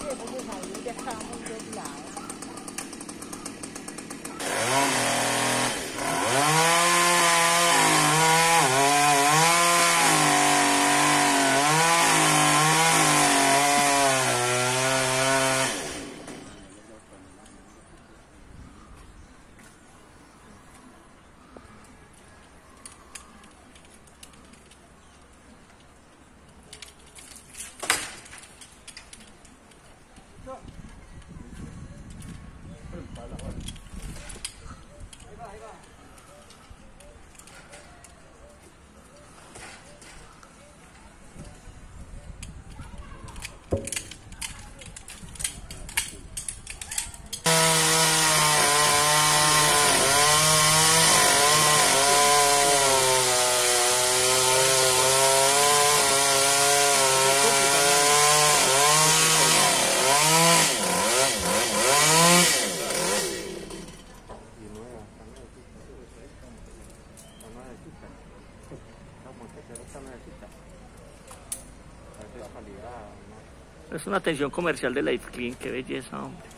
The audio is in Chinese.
这不是想一个看，我就是想。Es una atención comercial de Life Clean, qué belleza, hombre.